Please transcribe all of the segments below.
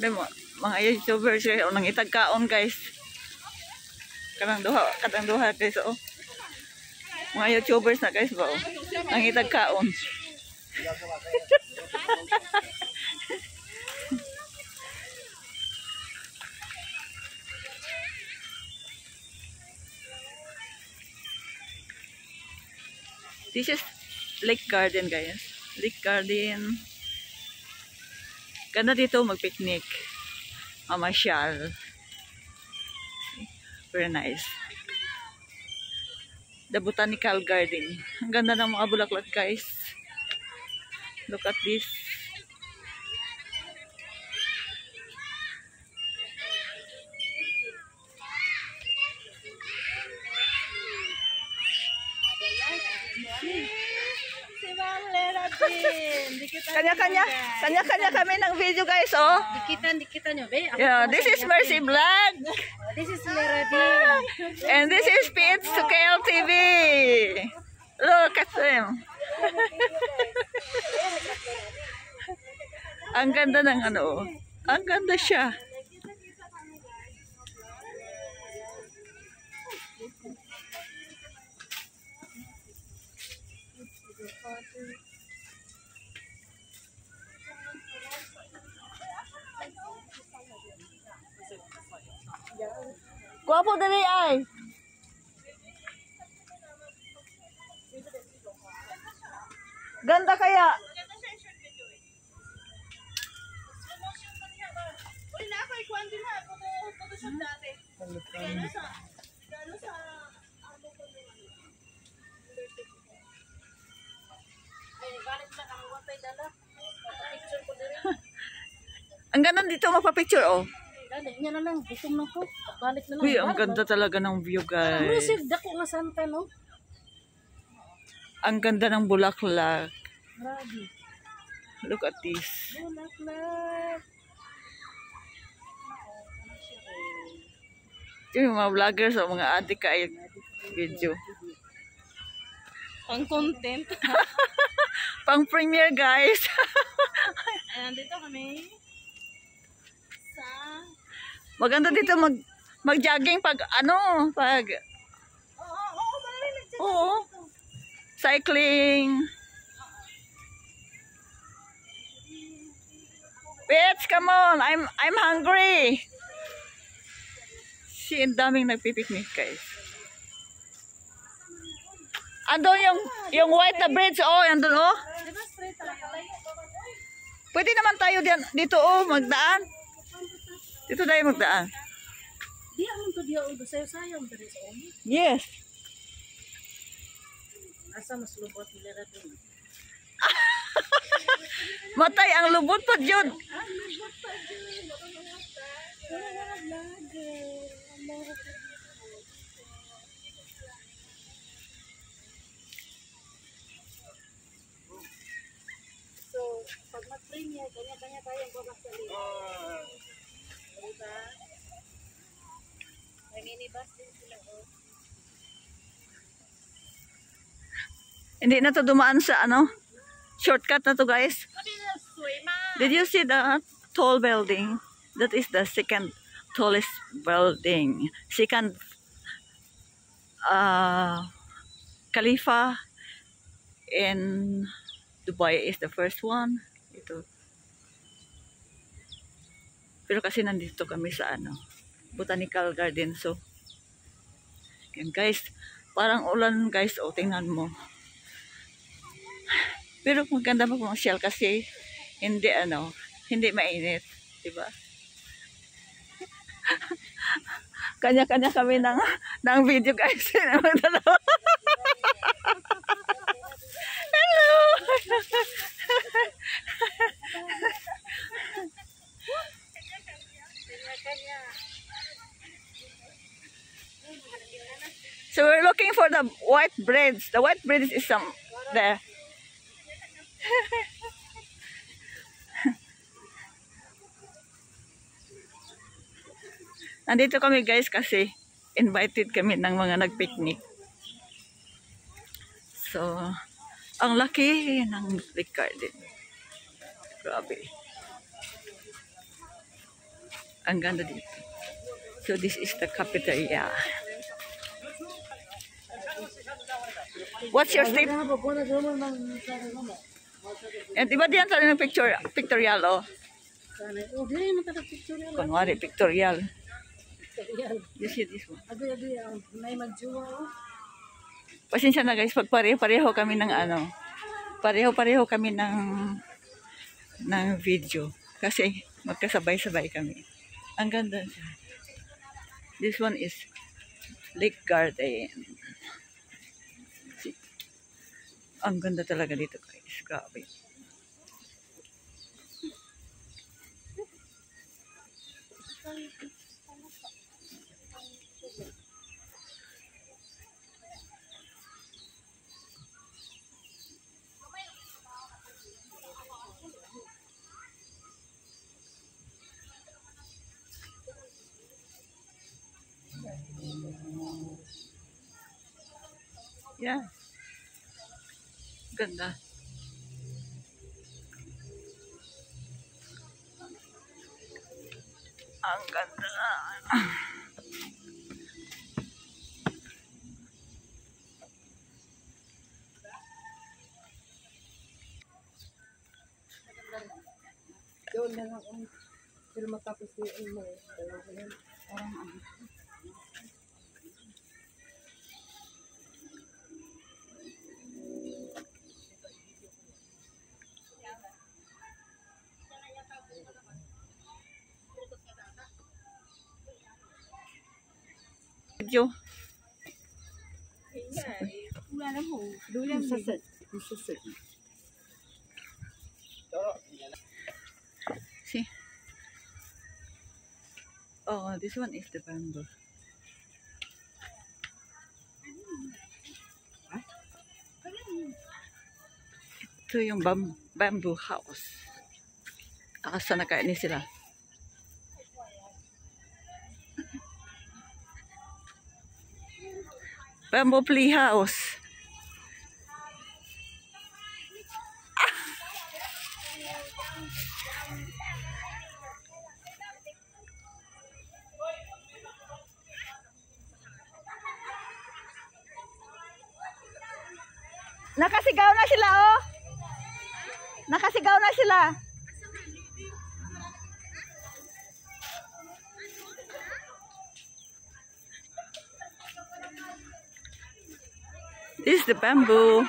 Demo, mga YouTubers eh, o nang itagkaon guys. Kanang duha, katang duha guys oh. Mga YouTubers na guys ba oh. Nang itagkaon. This is Lake Garden guys. Lake Garden. Ganda dito mag-picnic. Mamasyal. Very nice. The Botanical Garden. Ang ganda ng mga bulaklak guys. Look at this. Si Valera din. Dikitan Kanya-kanya, kanya-kanya kami ng video guys, oh. Dikitan, dikitan nyo, be. Yeah, this is Mercy. Vlog. This is din. And this is Pete to TV. Look at them. Ang ganda ng ano. oh. Ang ganda siya. Gwapo dali ay. Ganda kaya. Uy, na ako, ikuan din ha. Photoshop dati. Gano sa, gano sa, ano. Ay, balik na kang din. Ang ganda dito magpa-picture oh. Dali, niya na lang. Gutom na ko. Balik na lang. Uy, ang ganda talaga ng view guys. receive dako nga santa, no? Ang ganda ng bulaklak. Grabe. Look at this. Bulaklak. Yung mga vloggers o mga adik ay video. Pang content. Pang premiere guys. Ayan, dito kami. Maganda dito mag mag-jogging pag ano, pag Oo, oo, oo, cycling. Bitch, come on. I'm I'm hungry. Si ang daming nagpipiknik, guys. Ando yung yung white na bridge oh, andun oh. Pwede naman tayo diyan dito oh, magdaan. Dito tayo magdaan. Di ako to diya ulo sayo sayo mo sa umi. Yes. Asa mas lubot nila ra. Matay ang lubot po, Jud. Ah, lubot pa. So, pag mag-premiere, kanya-kanya tayong babasali. Diba? May minibus din sila, oh. Hindi na to dumaan sa ano, shortcut na to guys. Did you see the tall building? That is the second tallest building. Second uh, Khalifa in Dubai is the first one. Ito. Pero kasi nandito kami sa ano, Botanical Garden. So, yan guys, parang ulan guys. O, tingnan mo. Pero maganda pa kung shell kasi hindi ano, hindi mainit, 'di ba? Kanya-kanya kami ng ng video guys. Hello. So we're looking for the white breads. The white breads is some there. Nandito kami guys kasi invited kami ng mga nagpicnic. So, ang laki ng Lake Garden. Grabe. Ang ganda dito. So, this is the cafeteria. What's your state? And iba diyan sa ng picture, pictorial, oh. Kunwari, pictorial. You see this one. Abi abi may. Pasensya na guys, pag pareho-pareho kami ng ano, pareho-pareho kami ng ng video. Kasi magkasabay-sabay kami. Ang ganda siya. This one is Lake Garden. Ang ganda talaga dito guys. Grabe. Yeah. Ganda. Ang ganda. Doon na lang ang pero matapos yung mo. Parang ano. Video. Wala na mo. Dulang sa set. Sa set. See? Oh, this one is the bamboo. Ito yung bam bamboo house. Akasa na kaya ni sila. Bamboo play house. Nakasigaw na sila, oh. Nakasigaw na sila. The bamboo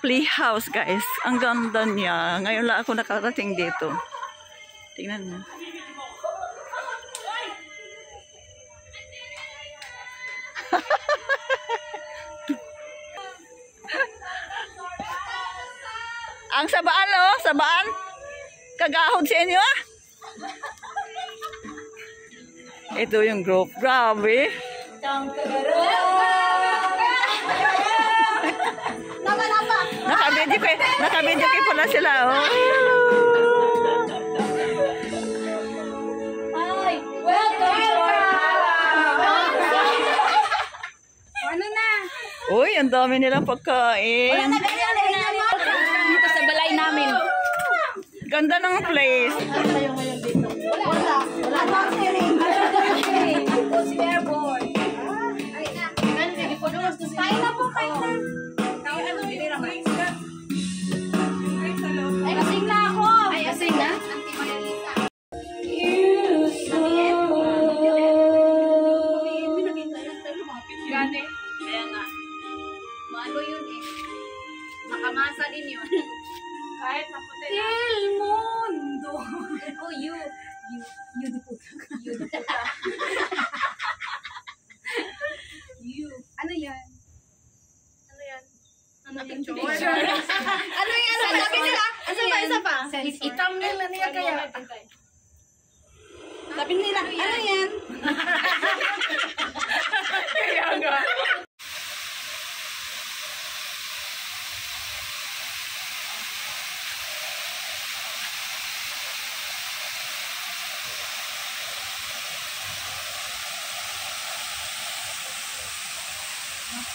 playhouse, guys. Ang ganda niya. Ngayon lang ako nakarating dito. Tingnan mo. Ang sabaan, oh. Sabaan. Kagahod sa inyo, ah. Ito yung group. Grabe. Naka-video kay, naka-video kay pala sila, oh. Ano na? Uy, ang dami nilang pagkain. Dito sa balay namin. Ganda ng place. Wala. Wala. Ako